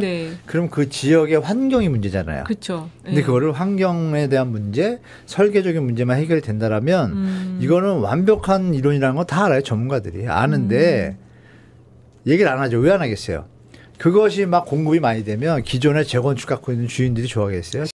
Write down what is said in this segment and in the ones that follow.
네. 그럼 그 지역의 환경이 문제잖아요. 그렇죠. 근데 그거를 환경에 대한 문제, 설계적인 문제만 해결이 된다라면 음. 이거는 완벽한 이론이라는 거 다 알아요. 전문가들이 아는데 음. 얘기를 안 하죠. 왜 안 하겠어요? 그것이 막 공급이 많이 되면 기존에 재건축 갖고 있는 주인들이 좋아하겠어요.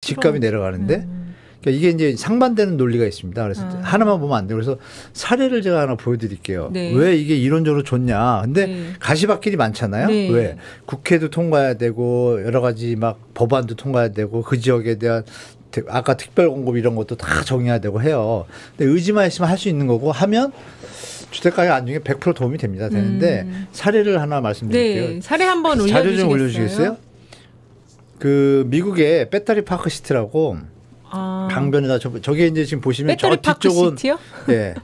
집값이 내려가는데 음. 그러니까 이게 이제 상반되는 논리가 있습니다. 그래서 아. 하나만 보면 안 돼요. 그래서 사례를 제가 하나 보여드릴게요. 네. 왜 이게 이론적으로 좋냐? 근데 네. 가시밭길이 많잖아요. 네. 왜 국회도 통과해야 되고 여러 가지 막 법안도 통과해야 되고 그 지역에 대한 특- 아까 특별 공급 이런 것도 다 정해야 되고 해요. 근데 의지만 있으면 할 수 있는 거고 하면 주택가격 안정에 100% 도움이 됩니다. 되는데 음. 사례를 하나 말씀드릴게요. 네. 사례 한번 자료 올려주시겠어요? 좀 올려주시겠어요? 그 미국의 배터리 파크 시티라고 아. 강변에다 저, 저게 이제 지금 보시면 저 뒤쪽은? 예.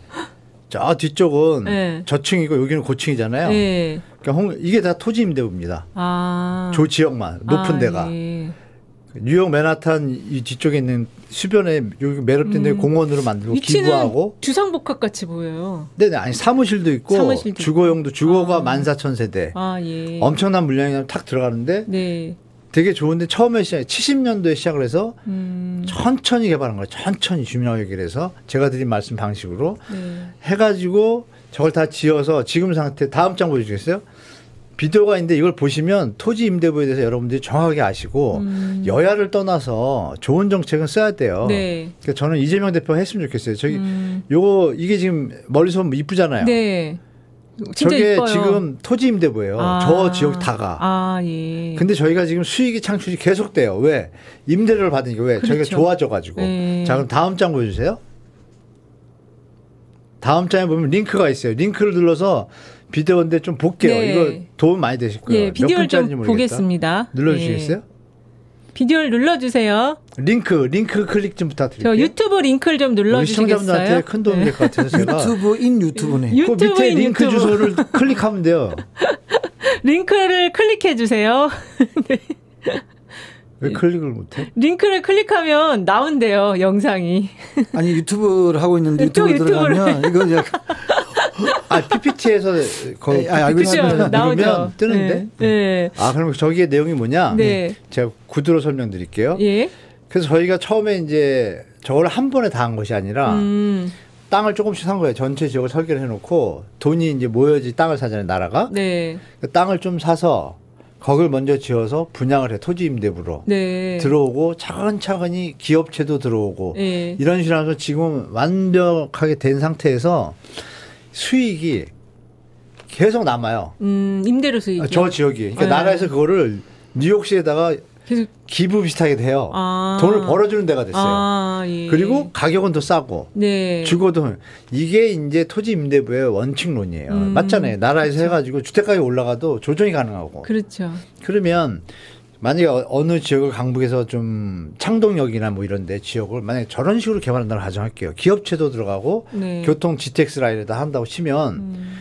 저 뒤쪽은 네. 저층이고 여기는 고층이잖아요. 네. 그러니까 홍- 이게 다 토지 임대부입니다. 아. 조 지역만 높은 아, 데가 예. 뉴욕 맨하탄 이 뒤쪽에 있는 수변에 여기 매립된 데 음. 공원으로 만들고 기부하고 주상복합 같이 보여요. 네네 아니 사무실도 있고 사무실도 주거용도 주거가 아. 만 14천 세대 아 예. 엄청난 물량이 탁 들어가는데 네. 되게 좋은데 처음에 시작 70년도에 시작을 해서 음. 천천히 개발한 거예요. 천천히 주민하고 얘기를 해서 제가 드린 말씀 방식으로 네. 해가지고 저걸 다 지어서 지금 상태 다음 장 보여주겠어요? 비디오가 있는데 이걸 보시면 토지 임대부에 대해서 여러분들이 정확하게 아시고 음. 여야를 떠나서 좋은 정책은 써야 돼요. 네. 그러니까 저는 이재명 대표가 했으면 좋겠어요. 저기 음. 요거 이게 지금 멀리서 보면 이쁘잖아요. 네. 저게 이뻐요. 지금 토지 임대부예요. 아. 저 지역 다가. 아 예. 근데 저희가 지금 수익이 창출이 계속돼요. 왜? 임대료를 받으니까 왜? 저희가 그렇죠. 좋아져 가지고. 네. 자, 그럼 다음 장 보여 주세요. 다음 장에 보면 링크가 있어요. 링크를 눌러서 비디오인데 좀 볼게요. 네. 이거 도움 많이 되실 거예요. 예, 몇 비디오를 좀 분짜리인지 모르겠다. 보겠습니다. 눌러 주시겠어요? 예. 비디오를 눌러주세요. 링크, 링크 클릭 좀 부탁드릴게요. 저 유튜브 링크를 좀 우리 시청자분들한테 눌러주시겠어요? 큰 도움이 될 것 같아서 제가 유튜브인 유튜브네. 그 유튜브인 밑에 링크 유튜브. 주소를 클릭하면 돼요. 링크를 클릭해 주세요. 왜 클릭을 못해? 링크를 클릭하면 나온대요 영상이. 아니 유튜브를 하고 있는데 또 유튜브 들어가면 이거 아 PPT에서 거기 아, 알고. 누르면 나오죠. 뜨는데. 네. 네. 아 그럼 저기에 내용이 뭐냐? 네. 제가 구두로 설명드릴게요. 예. 그래서 저희가 처음에 이제 저걸 한 번에 다 한 것이 아니라 음. 땅을 조금씩 산 거예요. 전체 지역을 설계를 해놓고 돈이 이제 모여야지 땅을 사잖아요. 나라가 네. 그 땅을 좀 사서 거길 먼저 지어서 분양을 해 토지 임대부로 네. 들어오고 차근차근히 기업체도 들어오고 예. 이런 식으로 해서 지금 완벽하게 된 상태에서 수익이 계속 남아요. 음, 임대료 수익. 아, 저 지역이. 그러니까 네. 나라에서 그거를 뉴욕시에다가 계속 기부 비슷하게 돼요. 아. 돈을 벌어주는 데가 됐어요. 아, 예. 그리고 가격은 더 싸고 네. 주거도 이게 이제 토지 임대부의 원칙론이에요. 음, 맞잖아요. 나라에서 해가지고 주택가격이 올라가도 조정이 가능하고. 그렇죠. 그러면 만약에 어- 어느 지역을 강북에서 좀 창동역이나 뭐 이런데 지역을 만약에 저런 식으로 개발한다고 가정할게요. 기업체도 들어가고 네. 교통 GTX 라인에다 한다고 치면 음.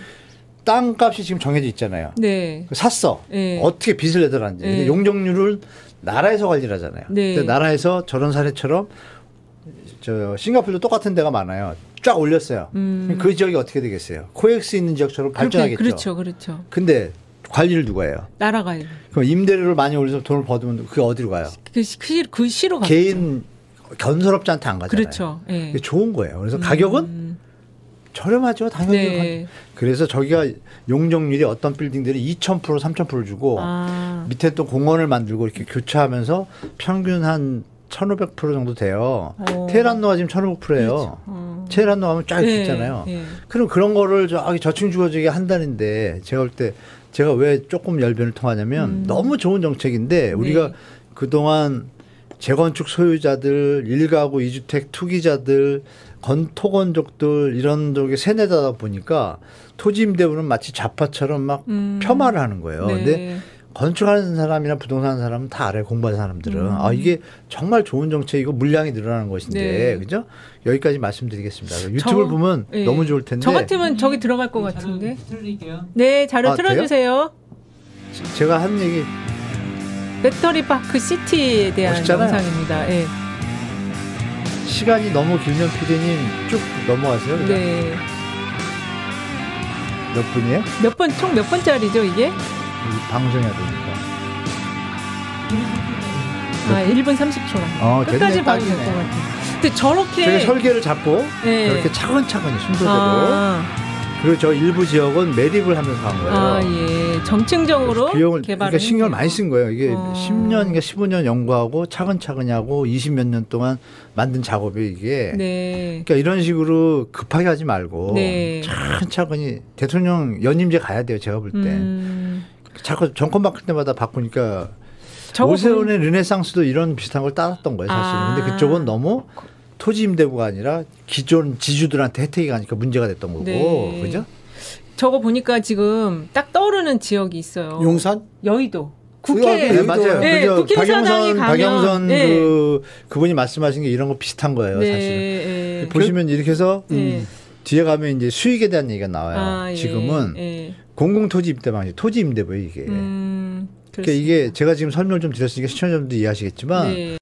땅값이 지금 정해져 있잖아요. 네. 샀어. 네. 어떻게 빚을. 근데 네. 용적률을 나라에서 관리를 하잖아요. 네. 근데 나라에서 저런 사례처럼 저 싱가포르도 똑같은 데가 많아요. 쫙 올렸어요. 음. 그 지역이 어떻게 되겠어요? 코엑스 있는 지역처럼 발전하겠죠. 그렇죠. 그렇죠. 근데 관리를 누가 해요? 나라가 그럼 임대료를 많이 올려서 돈을 받으면 그게 어디로 가요? 그, 시- 그, 시- 그 시로 가죠. 개인 건설업자한테 안 가잖아요. 그렇죠. 예. 좋은 거예요. 그래서 가격은 음. 저렴하죠. 당연히. 네. 그래서 저기가 용적률이 어떤 빌딩들이 2,000% 3,000% 주고 아. 밑에 또 공원을 만들고 이렇게 교차하면서 평균 한 1,500% 정도 돼요. 오. 테헤란로가 지금 1,500%예요. 그렇죠. 어. 테헤란로 가면 쫙 예, 있잖아요. 예. 그럼 그런 거를 저기 저층 주거지게 한다는데 제가 볼 때 제가 왜 조금 열변을 통하냐면 음. 너무 좋은 정책인데 우리가 네. 그동안 재건축 소유자들, 일가구 이주택 투기자들, 건 토건족들 이런 쪽에 세뇌다 보니까 토지 임대부는 마치 자파처럼 막 음. 폄하를 하는 거예요. 네. 근데 건축하는 사람이나 부동산 사람은 다 알아요. 공부하는 사람들은. 음. 아, 이게 정말 좋은 정책이고 물량이 늘어나는 것인데. 네. 그죠? 여기까지 말씀드리겠습니다. 유튜브를 저- 보면 예. 너무 좋을 텐데. 저 같으면 저기 들어갈 것 같은데. 틀릴게요. 네, 자료 아, 돼요? 틀어주세요. 제가 한 얘기 배터리 파크 시티에 대한 멋있잖아요. 영상입니다. 예. 시간이 너무 길면 피디님 쭉 넘어가세요. 그냥. 네. 몇 분이에요? 몇 번, 총 몇 번짜리죠, 이게? 이 방송해야 되니까. 아, 1분 30초. 어, 끝까지 봐도 될. 것 같아요. 근데 저렇게. 제가 설계를 잡고 네. 이렇게 차근차근히 순서대로 아, 그리고 저 일부 지역은 매립을 하면서 한 거예요. 아, 예. 정층적으로 비용을 그러니까 신경을. 많이 쓴 거예요. 이게 어. 10년인가 15년 연구하고 차근차근히 하고 20몇 년 동안 만든 작업이 이게 네. 그러니까 이런 식으로 급하게 하지 말고 네. 차근차근히 대통령 연임제 가야 돼요. 제가 볼 때. 음, 자꾸 정권 바뀔 때마다 바꾸니까 저거 오세훈의 르네상스도 이런 비슷한 걸 따랐던 거예요, 사실은. 아. 근데 그쪽은 너무 토지 임대부가 아니라 기존 지주들한테 혜택이 가니까 문제가 됐던 거고. 네. 그죠? 저거 보니까 지금 딱 떠오르는 지역이 있어요. 용산? 여의도. 그 국회. 네, 여의도- 맞아요. 네, 그죠? 국회의사당이 박영선, 가면- 박영선 네. 그 그분이 말씀하신 게 이런 거 비슷한 거예요, 네, 사실은. 예. 보시면 이렇게 해서 네. 뒤에 가면 이제 수익에 대한 얘기가 나와요. 아, 예, 지금은 예. 공공토지 입대 방식, 토지 임대부예요 이게. 음, 그러니까 이게 제가 지금 설명을 좀 드렸으니까 시청자분도 이해하시겠지만 네.